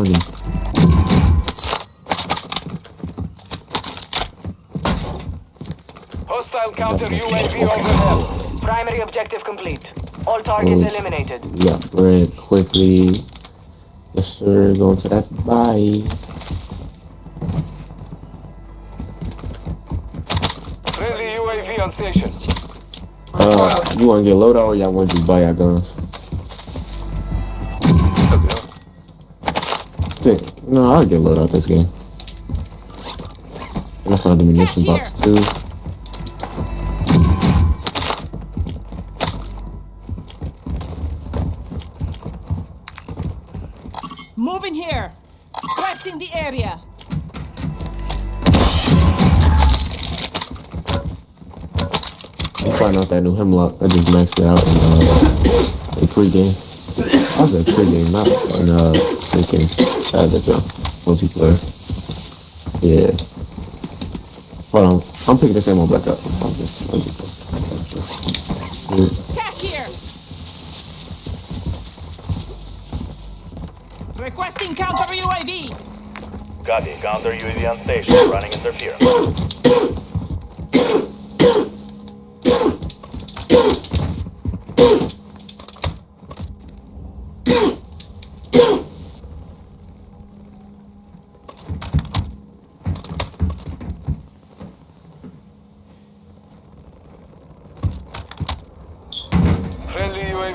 Money. Hostile counter UAV overhead. Primary objective complete. All targets Oops. eliminated. We got bread quickly. Yes, sir. Going to that. Bye. Friendly UAV on station. Uh, you want to get loadout or y'all want to just buy our guns? Think, no, I'll get loadout this game. And I found the munition box too. Moving here. Threats in the area. I'm finding out that new hemlock. I just maxed it out in uh in pregame. I was a at pregame, not in uh freaking uh, the uh, multiplayer. Yeah. Hold on, I'm picking this ammo back up. I'm just, I'm just, Yeah. Cash here. Requesting counter UAV. Copy. Counter UAV on station. Running interference.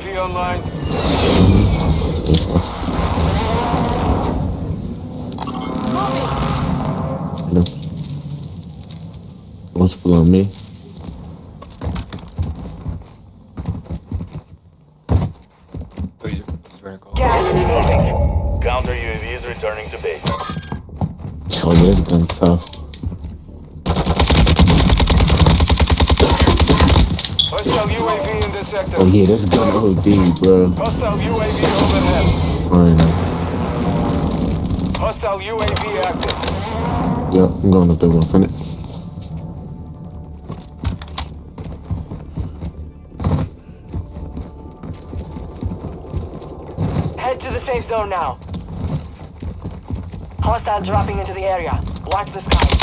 UAV online. Moving. No. What's below me? Gas is moving. Counter UAV is returning to base. Oh yeah, this gun tough. Hostile UAV in this sector. Oh yeah, this gun OD, bro. Hostile UAV overhead. Fine. Hostile UAV active. Yep, I'm going up there one minute. Head to the safe zone now. Hostile dropping into the area. Watch the sky.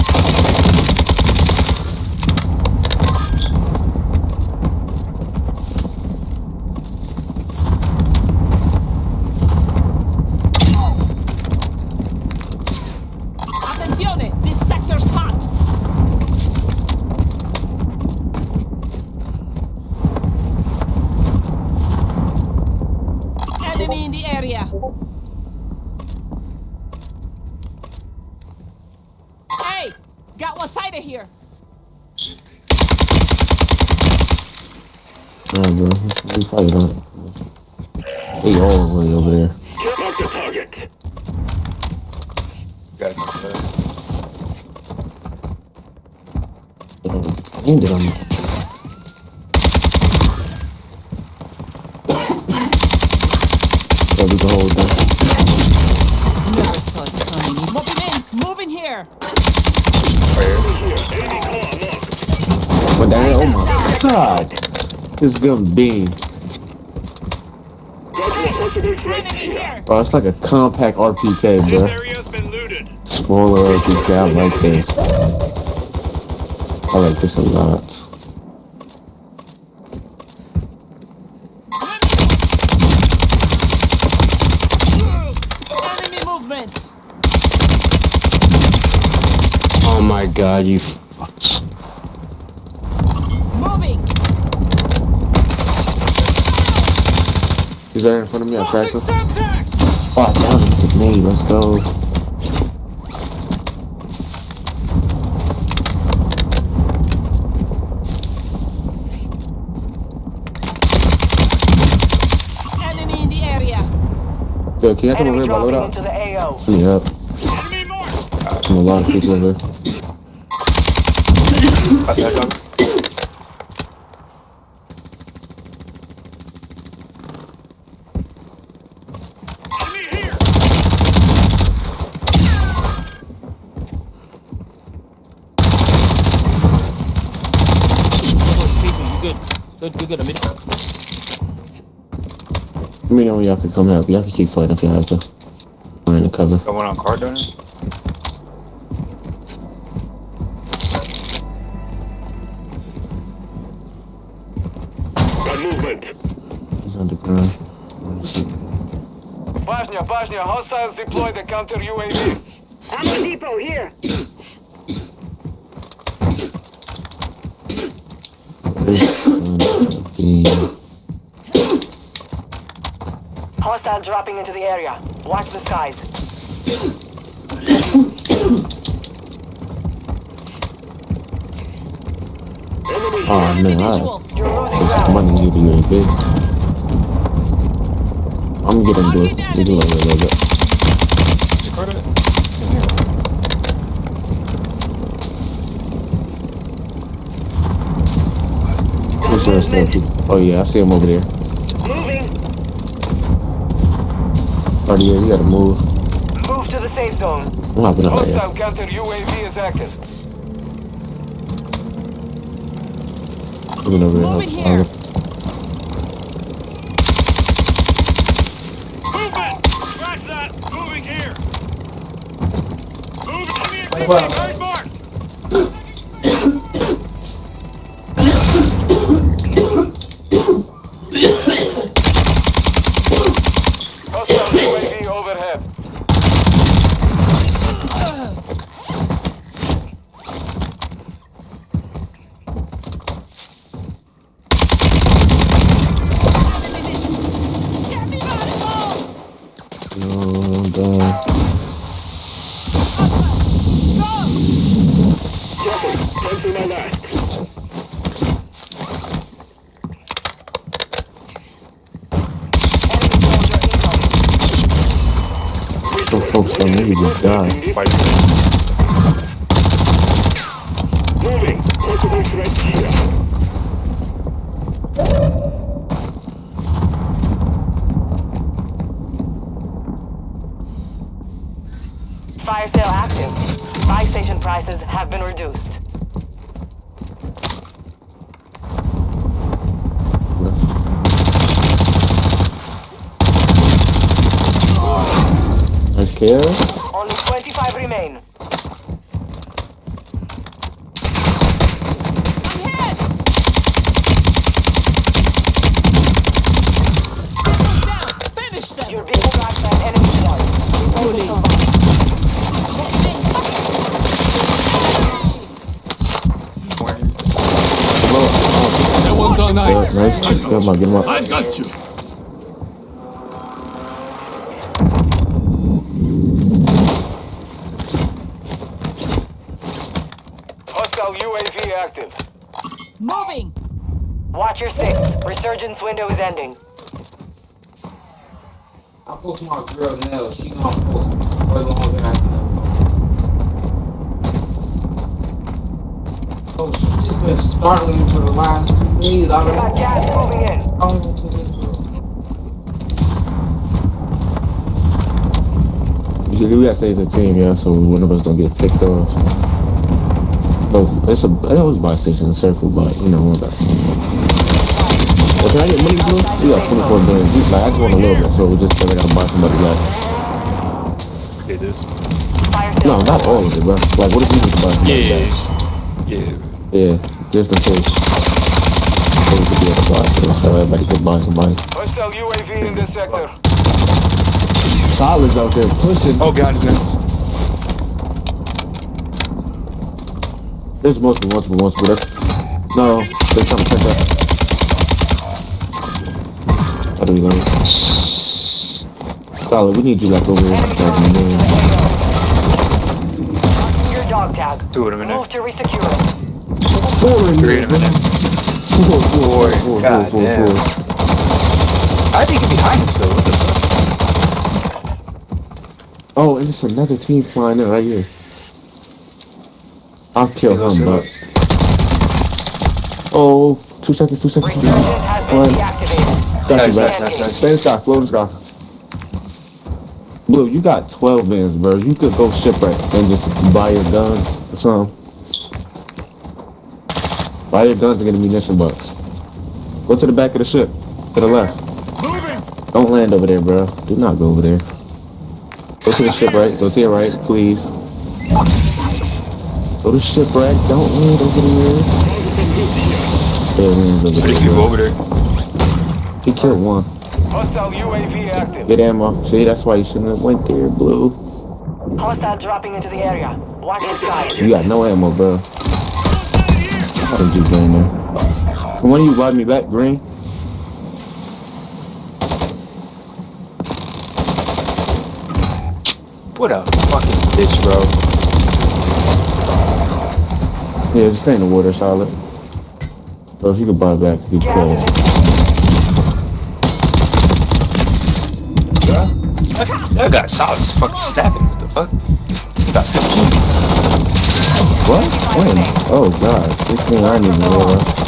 Attenzione, this sector's hot. Enemy in the area. Hey, got one side of here. Alright, bro. We fight on it. They all the way over there. Mark the target. I aimed it on me. So we can hold that. Never saw it coming. Moving in, moving here. Enemy. But damn, oh my god. This gun beam. Got a possible threat Enemy here. here. Bro, it's like a compact RPK, bro. Area's been looted. Smaller RPK, like this. I like this a lot. Enemy movement. Oh my god, you fucks. Moving. He's right in front of me, I cracked him. Semtex. Five down, look at me, let's go. Yo, can you come over Enemy here, my dropping loadout? into the AO. Yeah, Enemy marked. I'm a lot of people over here. I said, come. Enemy here. Good. Good, good, good. I'm in. Let me know when y'all can come help. Y'all can keep fighting if you have to. I'm in the cover. Going on card donor? Got movement. He's underground. Bosnia, Bosnia, hostiles deployed the counter UAV. Ammo depot here. Hostile dropping into the area. Watch the skies. Oh man, I visual. You're losing there's ground. money to give big. I'm getting good. You can let a little bit. Card it? This is still. Oh yeah, I see him over there. Moving. Yeah, you gotta move. Move to the safe zone. I'm hopping out there. hostile counter UAV is active. Moving over there. Moving help. here. Movement! Scratch that! Moving here! Moving! Enemy activity! Chopper, cancel my last. Enemy soldier focus on me, you just die. Fight. Moving! Possible threat here. Fire sale active. Buy station prices have been reduced. Care. Only 25 remain. I'm hit. Down. Finish them. You're being tracked by an enemy squad. That one's on Yeah, ice. nice. Get him up, get him up. I got you. Hostile UAV active. Moving. Watch your six. Resurgence window is ending. I post my girl now. She gonna post way longer after Oh, she just been startling for the last two days. I don't Got gas moving in. I don't even think it's good. We gotta stay as a team, yeah, so one of us don't get picked off. No, it's a that was buy station in circle, but you know, what whatever. Well, can I get money, bro? We got 24 billion. Like, I just want a little bit, so we just I gotta buy somebody like. Okay, this. No, not all of it, but like, what if we just buy somebody Yeah. like? Yeah. Yeah, just in case. So we could be able to buy, so, so everybody could buy somebody. Hostile UAV in this sector. Solids out there pushing. Oh, God, man. There's multiple, multiple, multiple. They're, no, they're trying to catch up. How do we learn? Solid, we need you back over here. Enemy Back in the dropping room. into the AO. Your dog tag. Two of them in there. Move to resecure it. Four in Three there. of them. Four, four, four, four, God four, four, damn. four. I think it behind us, though. What the fuck? Oh, and it's another team flying in right here. I'll kill him, but. Oh, two seconds, two seconds. Two seconds. One. Got you back. nice, nice, Stay in the sky, float in the sky. Blue, you got 12 mans, bro. You could go shipwreck and just buy your guns or something. Buy your guns and get a munition box. Go to the back of the ship. To the left. Moving. Don't land over there, bro. Do not go over there. Go to the ship right. Go to your right, please. Go to shipwreck. Don't land over there. Stay lands over There's there, people bro. over there. He killed one. Hostile UAV active. Get ammo. See, that's why you shouldn't have went there, Blue. Hostile dropping into the area. Watch the skies. You got no ammo, bro. How did you get in there? When you ride me back, Green? What a fucking bitch, bro. Yeah, just stay in the water, solid. Bro, if you could buy back, you could. is I got solid fucking stabbing. What the fuck? I got 15. What? When? Oh, God. 16, I didn't even realize.